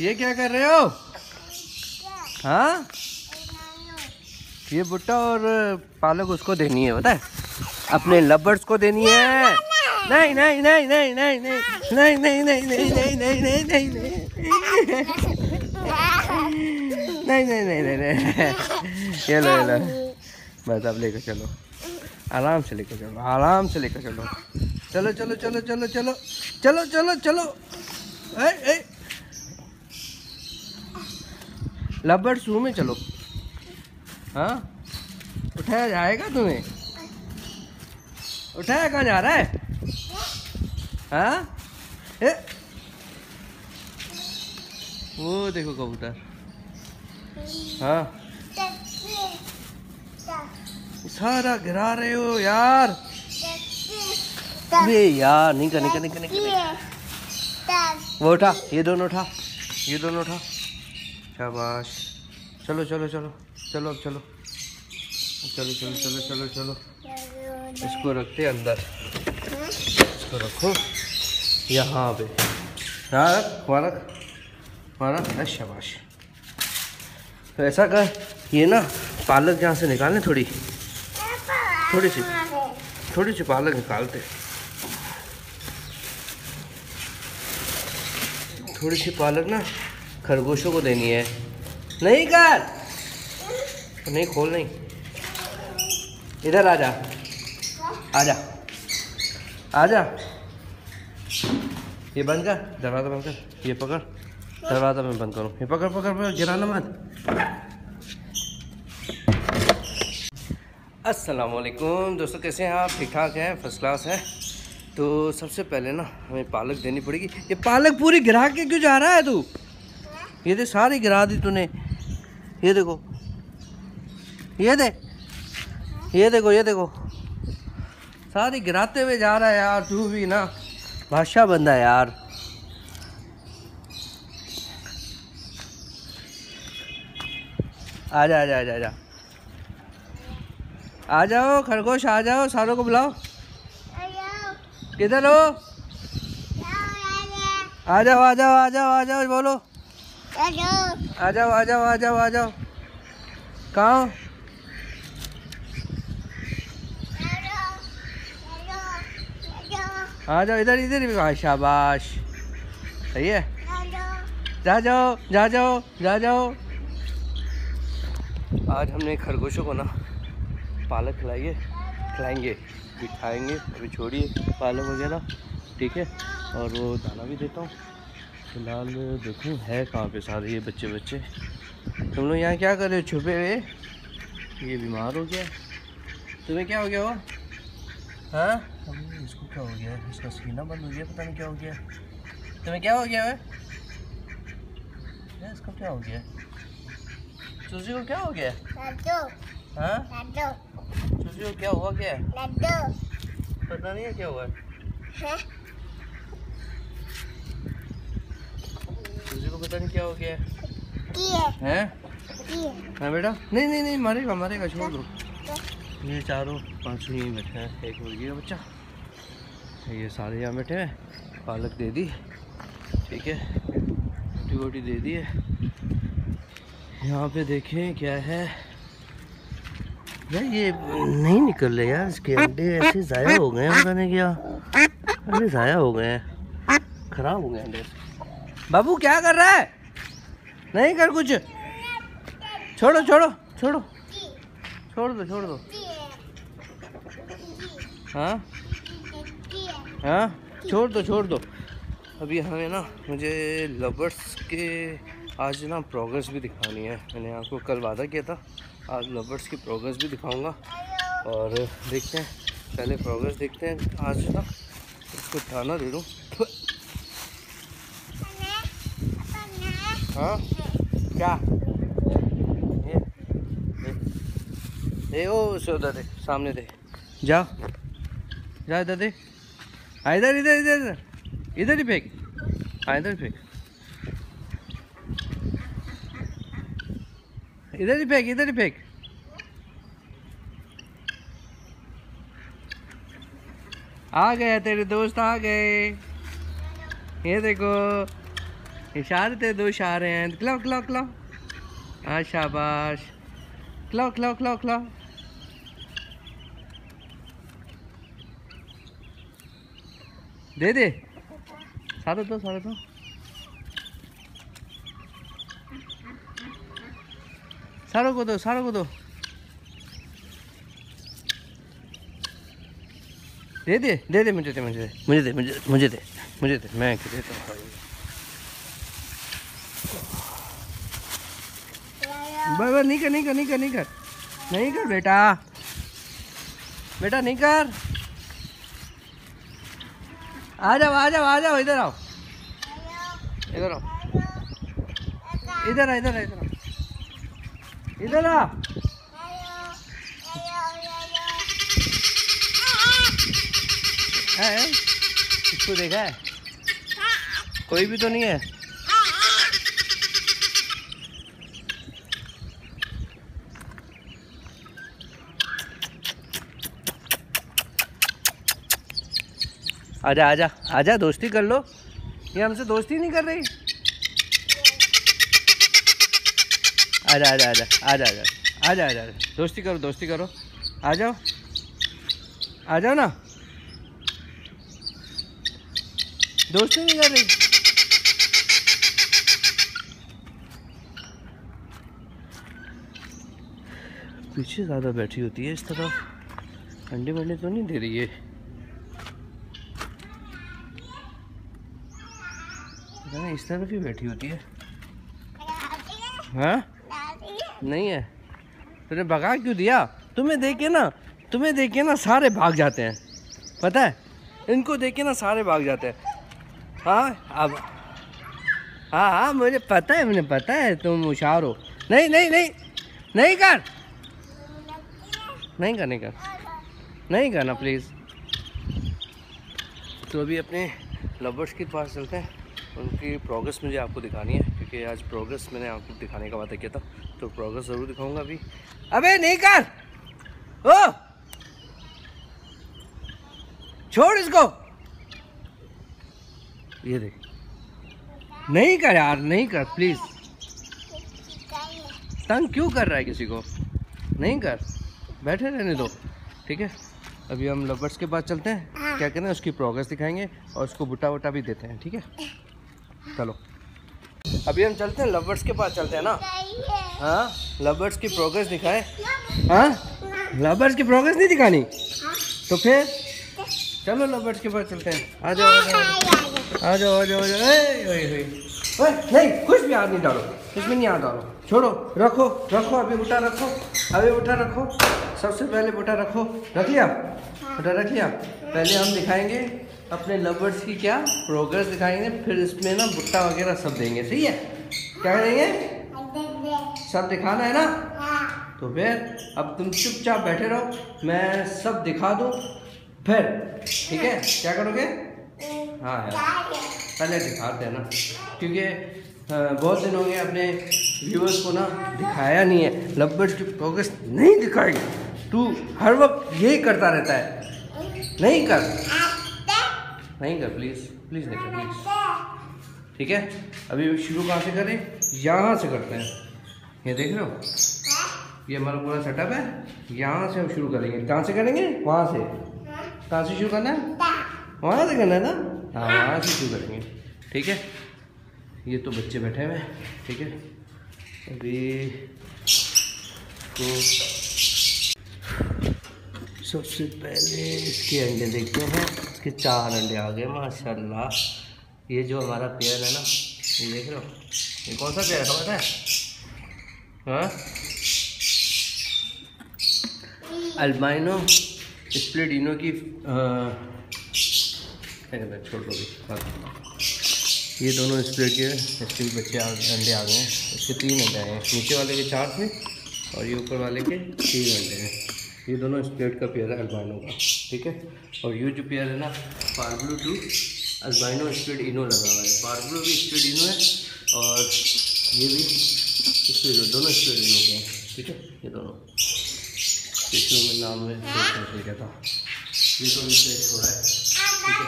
ये क्या कर रहे हो हाँ ये भुट्टा और पालक उसको देनी है पता है अपने लबर्स को देनी है नहीं नहीं नहीं नहीं नहीं नहीं नहीं नहीं नहीं नहीं नहीं नहीं नहीं नहीं नहीं नहीं नहीं नहीं नहीं ये लो ये लो बस अब लेकर चलो आराम से लेकर चलो आराम से लेकर चलो चलो चलो चलो चलो चलो चलो चलो चलो ए, ए। लब्बड़ सू में चलो। हाँ? उठाया जाएगा तुम्हें? उठाया कहाँ जा रहा है? हाँ? वो देखो कबूतर। हाँ? सारा गिरा रहे हो यार। अरे यार, नहीं कर नहीं कर नहीं कर वो उठा, ये दोनों उठा, ये दोनों उठा। शाबाश। चलो चलो चलो चलो, अब चलो। चलो चलो चलो चलो चलो। इसको रखते अंदर। इसको रखो। यहाँ पे। हाँ रख, वहाँ रख। है शाबाश। तो ऐसा कर, ये ना पालक यहाँ से निकालने, थोड़ी थोड़ी सी थोड़ी सी पालक निकालते थोड़ी सी पालक ना खरगोशों को देनी है। नहीं कर। नहीं, खोल नहीं। इधर आ जा आ जा आ जा ये बंद कर। दरवाज़ा बंद कर। ये पकड़। दरवाज़ा मैं बंद करूँ। ये पकड़ पकड़ पकड़। गिराना मत। अस्सलाम वालेकुम दोस्तों, कैसे हैं आप? ठीक ठाक हैं? फ़र्स्ट क्लास है? तो सबसे पहले ना, हमें पालक देनी पड़ेगी। ये पालक पूरी गिरा के क्यों जा रहा है तू? ये दे सारी गिरा दी तूने। ये देखो। ये दे। ये देखो ये देखो। सारी गिराते हुए जा रहा है यार तू भी ना। भाषा बंदा यार। आजा आजा आजा आजा आ जाओ खरगोश आ जाओ सारों को बुलाओ। किधर हो? आ जाओ आ जाओ आ जाओ आ जाओ बोलो। आ जाओ आ जाओ आ जाओ आ जाओ। कहाँ आ जाओ इधर इधर भी भाई शाबाश। सही है? जा जाओ जा जाओ जा जाओ। आज हमने खरगोशों को ना पालक खिलाइए खिलाएँगे बिठाएँगे अभी छोड़िए पालक वगैरह ठीक है? और वो दाना भी देता हूँ। फ़िलहाल देखूँ है कहाँ पे सारे ये बच्चे बच्चे। तुम लोग यहाँ क्या कर रहे हो छुपे हुए? ये बीमार हो गया। तुम्हें क्या हो गया वो? हाँ? इसको क्या हो गया? इसका सीना बंद हो गया पता नहीं क्या हो गया। तुम्हें क्या हो गया है इसको क्या हो गया? सुजी को क्या हो गया? हाँ? सुजी को क्या हुआ क्या? पता नहीं है क्या हुआ। सुजी नहीं क्या हो गया? है? हाँ बेटा? नहीं नहीं नहीं मारेगा मारेगा छोड़ दो। ये चारों पाँचों यहीं बैठे हैं एक मुर्गी का बच्चा। ये सारे यहाँ बैठे हैं पालक दे दी ठीक है रोटी वोटी दे दी है। यहाँ पे देखें क्या है। यार ये नहीं निकल रहे यार इसके अंडे ऐसे ज़ाया हो गए हैं पता नहीं क्या। अरे ज़ाया हो गए हैं खराब हो गए अंडे। बाबू, क्या कर रहा है? नहीं कर कुछ। छोड़ो छोड़ो छोड़ो। छोड़ दो छोड़ दो। हाँ? हाँ? छोड़ दो छोड़ दो। अभी हमें ना, मुझे लवर्स के आज ना प्रोग्रेस भी दिखानी है। मैंने आपको कल वादा किया था। आज लवर्स की प्रोग्रेस भी दिखाऊँगा। और देखते हैं, पहले प्रोग्रेस देखते हैं। आज ना इसको खाना दे दूँ। हाँ? क्या? ये ये ओ उधर दे सामने दे जा। जा इधर दे हाँ इधर इधर इधर इधर। इधर ही फेंक। हाँ इधर फेंक। इधर ही फेंक, इधर ही फेंक। आ गए तेरे दोस्त, आ गए। ये देखो। इशारे थे दो इशारे हैं। खिलाओ खिलाओ खिलाओ। हाँ शाबाश। खिलाओ खिलाओ खिलाओ खिलाओ। दे दे। सारे दो सारे दो। सारों को दो, सारों को दो। दे दे दे दे मुझे दे मुझे दे मुझे दे, मुझे मुझे दे मुझे दे। मैं देता हूँ। बस बस नहीं कर नहीं कर नहीं कर नहीं कर। नहीं कर, बेटा। बेटा, नहीं कर। आ जाओ आ जाओ आ जाओ, इधर आओ। इधर आओ। इधर आ इधर इधर इधर आ। है। इसको देखा है? कोई भी तो नहीं है। आजा आजा आजा, दोस्ती कर लो। ये हमसे दोस्ती नहीं कर रही। आजा आजा आजा आजा आजा आजा आजा दोस्ती करो दोस्ती करो। आ जाओ। आ जाओ ना। दोस्ती नहीं कर रही। पीछे ज़्यादा बैठी होती है इस तरफ़। अंडे वंडे तो नहीं दे रही है। इस तरफ़ ही बैठी होती है। हाँ। नहीं है। तुमने भगा क्यों दिया? तुम्हें देखे ना तुम्हें देखे ना सारे भाग जाते हैं। पता है? इनको देखे ना सारे भाग जाते हैं। हाँ अब हाँ हाँ मुझे पता है मुझे पता है तुम होशियार हो। नहीं नहीं नहीं नहीं कर। नहीं कर नहीं कर नहीं करना प्लीज़ तो अभी अपने लवर्स के पास चलते हैं। उनकी प्रोग्रेस मुझे आपको दिखानी है क्योंकि आज प्रोग्रेस मैंने आपको दिखाने का वादा किया था तो प्रोग्रेस ज़रूर दिखाऊँगा अभी। अबे नहीं कर! ओ! छोड़ इसको! ये देख। नहीं कर यार नहीं कर प्लीज़ तंग क्यों कर रहा है किसी को? नहीं कर। बैठे रहने दो ठीक है? अभी हम लवर्स के पास चलते हैं। हाँ। क्या करें उसकी प्रोग्रेस दिखाएँगे और उसको बुटा वुटा भी देते हैं ठीक है? चलो। अभी हम चलते हैं लवर्स के पास चलते हैं ना? हाँ? लवर्स की प्रोग्रेस दिखाए। हाँ? लवर्स की प्रोग्रेस नहीं दिखानी? तो फिर? चलो लवर्स के पास चलते हैं। आ जाओ आ जाओ आ जाओ। आ जाओ नहीं कुछ भी हाथ नहीं डालो। कुछ भी नहीं हाथ डालो। छोड़ो रखो रखो अभी उठा रखो। अभी उठा रखो। सबसे पहले बुटा रखो। रख लिया? बुटा रख लिया? पहले हम दिखाएँगे। अपने लवर्स की क्या प्रोग्रेस दिखाएँगे, फिर इसमें ना भुट्टा वगैरह सब देंगे, सही है? क्या करेंगे? सब दिखाना है ना? तो फिर अब तुम चुपचाप बैठे रहो, मैं सब दिखा दूँ, फिर, ठीक है? क्या करोगे? हाँ यार पहले दिखाते हैं ना, क्योंकि बहुत दिन हो गए अपने व्यूअर्स को ना दिखाया नहीं है। लवर्स की प्रोग्रेस नहीं दिखाई तू हर वक्त यही करता रहता है। नहीं कर। नहीं कर प्लीज़ प्लीज़ नहीं कर प्लीज़ ठीक है? अभी शुरू कहाँ से करें? यहाँ से करते हैं। ये देख रहे हो? ये हमारा पूरा सेटअप है। यहाँ से हम शुरू करेंगे। कहाँ से करेंगे? वहाँ से। कहाँ से शुरू करना है? वहाँ से करना है ना? हाँ वहाँ से शुरू करेंगे। ठीक है? ये तो बच्चे बैठे हुए हैं। ठीक है? अभी तो सबसे पहले इसके अंडे देखते हैं इसके चार अंडे आ गए, माशाल्लाह। ये जो हमारा पेयर है ना, ये देख रहे हो? ये कौन सा पेयर है पता है? हाँ? अल्बाइनो स्प्लेडिनो की छोड़ दो ये दोनों स्प्लेट के इसके बच्चे अंडे आ गए हैं। इसके तीन अंडे आए हैं। नीचे वाले के चार थे और ये ऊपर वाले के तीन अंडे हैं। ये दोनों स्प्लेट का पेयर है अल्बाइनो का, ठीक है? और ये जो पेयर है ना parblue to albino split ino लगा हुआ है। पार्बलू भी स्प्लेट इनो है और ये भी स्प्लेट दोनों स्प्लेट इनो के हैं, ठीक है? ये दोनों। इसमें में नाम में ये तो स्प्लेट छोड़ा है ठीक है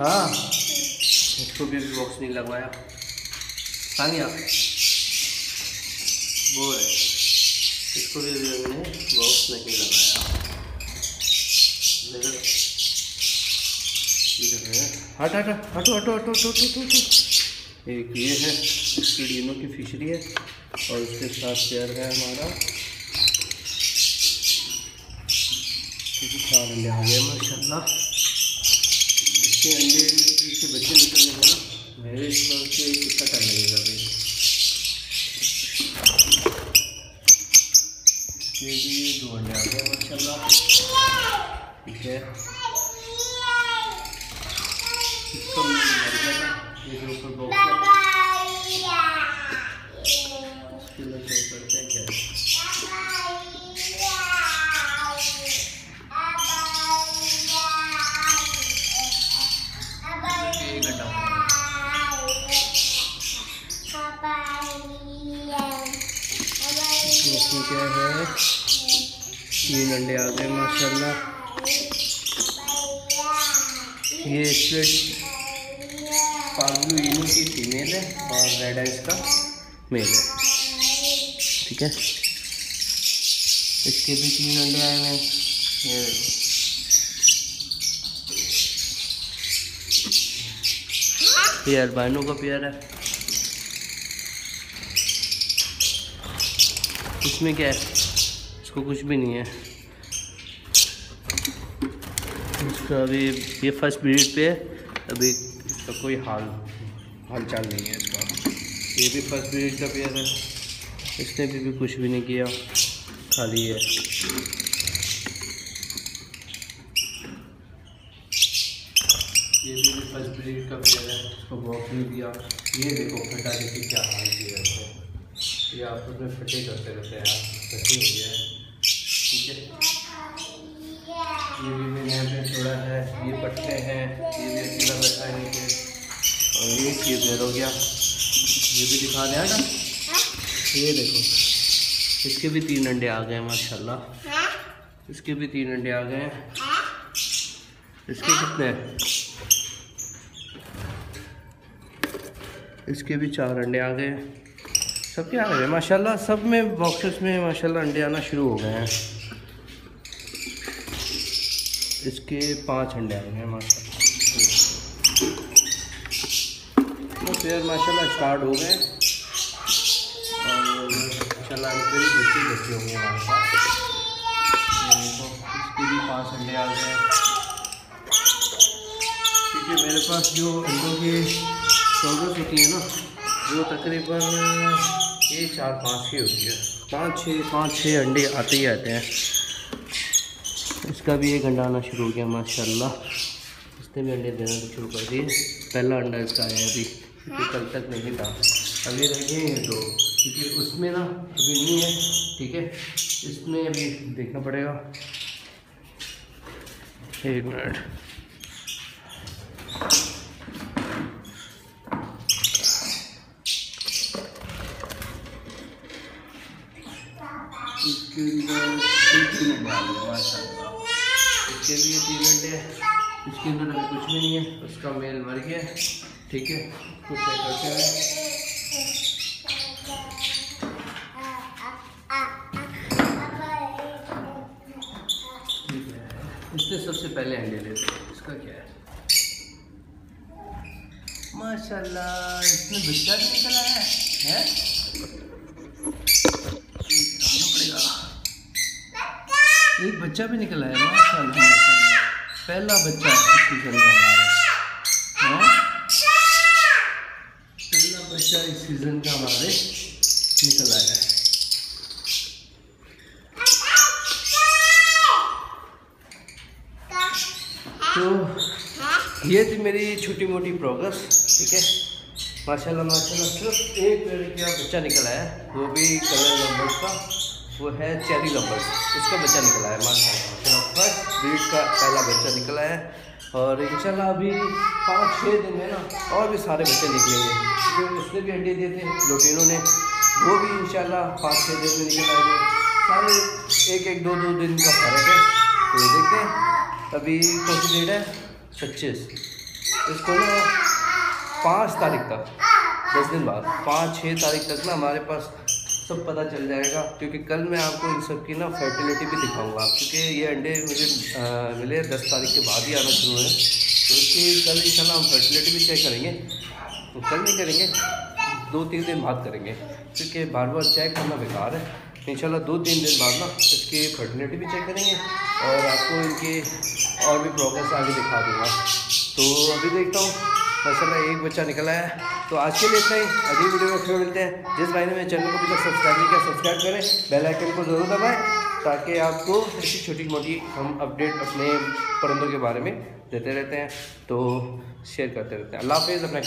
हाँ? इसको भी बॉक्स नहीं लगवाया। तानिया वो है। इसको भी अभी हमने बॉक्स नहीं लगाया हट हट, हटो हटो हटो हटो हटो हटो एक ये है, इसकी डीनो की फिशरी है, और उसके साथ पेयर है हमारा। चार अंडे आ गए माशाल्लाह। इसके अंडे के बच्चे निकलने ना मेरे हिसाब से कितना टाइम लगेगा अभी इसके भी दो अंडे आ गए माशाल्लाह ठीक है? इसको मर गया था ऊपर बॉक्स माशाल्लाह ये इसमें पागलू इनू की फीमेल है और रेड आइस का मेल है। ठीक है? इसके भी तीन अंडे आए हैं। ये। ये अल्बानो का पेयर है। इसमें क्या है? इसको कुछ भी नहीं है। इसका अभी ये फ़र्स्ट पीरियड पे अभी इसका कोई हाल हाल चाल नहीं है इसका। ये भी फ़र्स्ट पीरियड का पेयर है। इसने भी, भी कुछ भी नहीं किया। खाली है। ये भी फ़र्स्ट पीरियड का पेयर है। इसको बॉक्स नहीं दिया। ये देखो फटा देखिए क्या हाल किया है ये आपस में फटे करते रहते हैं। यार हो गया है। ठीक है। ये भी मैंने ये पट्टे हैं ये भी अकेला बैठा है नीचे। और ये ये पेड़ हो गया। ये भी दिखा दें ना? ये देखो। इसके भी तीन अंडे आ गए, माशाल्लाह। इसके भी तीन अंडे आ गए। हैं इसके कितने? इसके भी चार अंडे आ गए। हैं सबके आ गए माशाल्लाह, सब में बॉक्सेस में माशाल्लाह अंडे आना शुरू हो गए हैं। इसके पाँच अंडे आए हैं माशाल्लाह। तो माशाल्लाह स्टार्ट हो गए। और पास। इसके भी पाँच अंडे आ गए। क्योंकि मेरे पास जो अंडों की प्रोग्रेस होती है ना, वो तकरीबन ये चार पाँच ही होती है। पाँच छः पाँच छः अंडे आते ही आते हैं। इसका भी एक अंडा आना शुरू हो गया, माशाल्लाह। इसने भी अंडे देना तो शुरू कर दिए। पहला अंडा इसका आया अभी, क्योंकि कल तक नहीं था। अभी रह गए हैं दो, क्योंकि उसमें ना अभी नहीं है, ठीक है? इसमें अभी देखना पड़ेगा। एक मिनट। इसके अंदर इसके भी तीन अंडे हैं। इसके अंदर अभी कुछ भी नहीं है। उसका मेल मर गया। ठीक है? कुछ है करते हैं? है इसने सबसे पहले अंडे ले लिए इसका क्या है? माशाल्लाह इसमें बच्चा भी निकल है। हैं? एक बच्चा भी निकल माशाल्लाह माशाल्लाह। पहला बच्चा इस सीज़न का हमारा हैं? पहला बच्चा इस सीज़न का हमारे निकल आया। है तो ये थी मेरी छोटी मोटी प्रोग्रेस ठीक है? माशाल्लाह माशाल्लाह, सिर्फ़ एक पेड़ का बच्चा निकल आया। वो भी कलर लंबर्स का, वो है चेरी लंबर्स उसका बच्चा निकल आया, माशाल्लाह। ब्रीड का पहला बच्चा निकला है और इंशाल्लाह अभी पाँच छः दिन में ना, और भी सारे बच्चे निकलेंगे क्योंकि उसने भी अंडे दिए थे लोटिनों ने, वो भी इंशाल्लाह पाँच छः दिन में निकल आएँगे। सारे एक एक दो दो दिन का फ़र्क है। तो देखते हैं, अभी कौन सी डेट है? पच्चीस। इसको ना पाँच तारीख तक, दस दिन बाद, पाँच छः तारीख तक ना हमारे पास सब पता चल जाएगा, क्योंकि कल मैं आपको इन सब की ना फर्टिलिटी भी दिखाऊँगा। क्योंकि ये अंडे मुझे मिले दस तारीख के बाद ही आना शुरू है। तो इसकी कल इंशाल्लाह हम फर्टिलिटी भी चेक करेंगे। तो कल नहीं करेंगे, दो तीन दिन बाद करेंगे। क्योंकि बार बार चेक करना बेकार है। इंशाल्लाह दो तीन दिन बाद ना इसकी फर्टिलिटी भी चेक करेंगे और आपको इनकी और भी प्रोग्रेस आगे दिखा दूँगा। तो अभी देखता हूँ, माशाल्लाह एक बच्चा निकला है। तो आज के लिए इतना ही। अगली वीडियो में फिर मिलते हैं। जिस भाई ने मेरे चैनल को अभी तक सब्सक्राइब नहीं किया, सब्सक्राइब करें। बेल आइकन को ज़रूर दबाएँ, ताकि आपको ऐसी छोटी मोटी हम अपडेट अपने परिंदों के बारे में देते रहते हैं। तो शेयर करते रहते हैं। अल्लाह हाफिज़, अपना